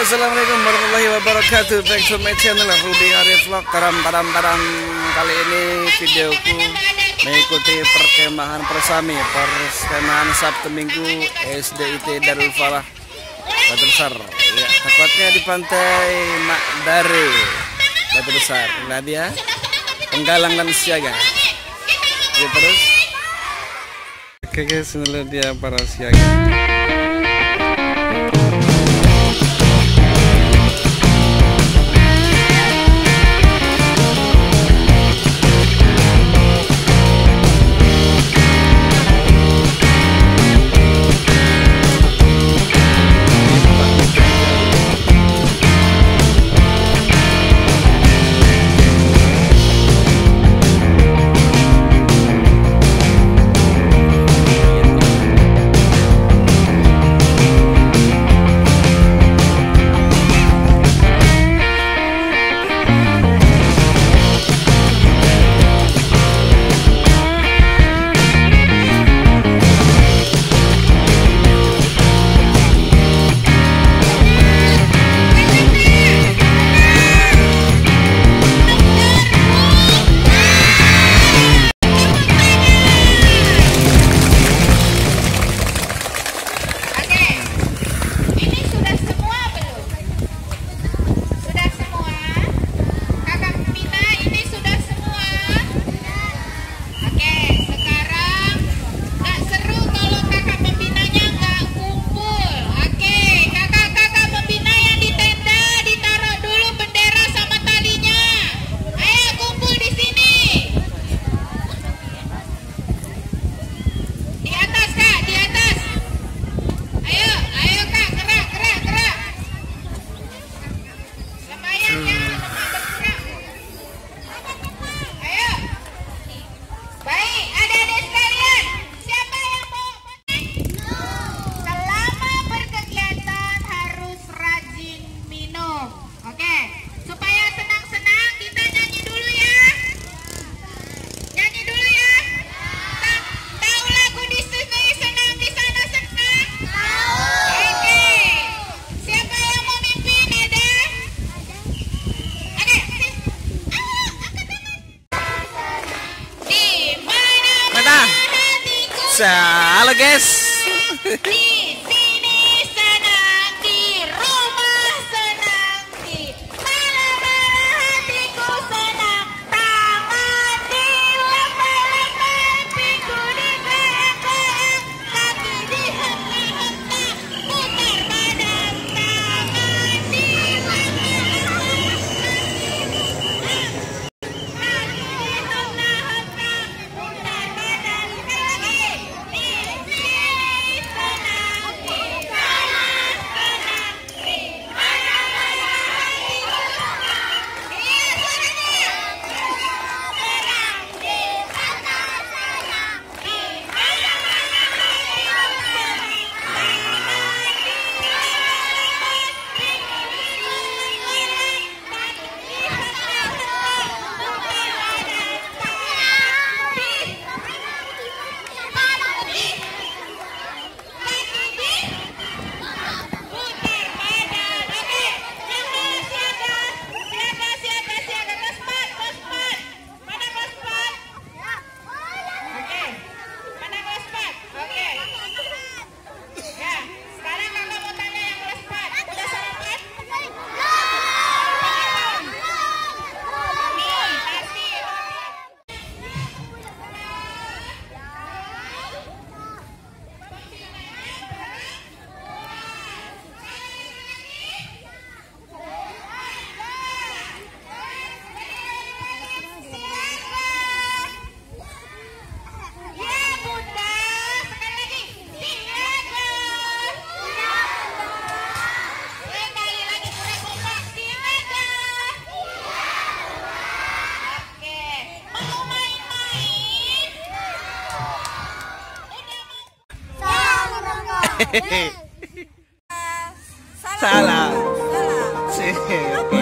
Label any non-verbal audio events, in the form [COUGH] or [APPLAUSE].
Assalamualaikum warahmatullahi wabarakatuh. Back to my channel Rudy Arif Vlog. Taram taram taram. Kali ini videoku Mengikuti perkemahan persami Perkemahan Sabtu Minggu SDIT Darul Falah. Batu Besar. Ya, Tepatnya di pantai Makdare Batu Besar. Nah dia Penggalang dan siaga. Ya terus. Oke guys, ini dia para siaga Halo guys. [LAUGHS] Sala. Sala. Sí, ok.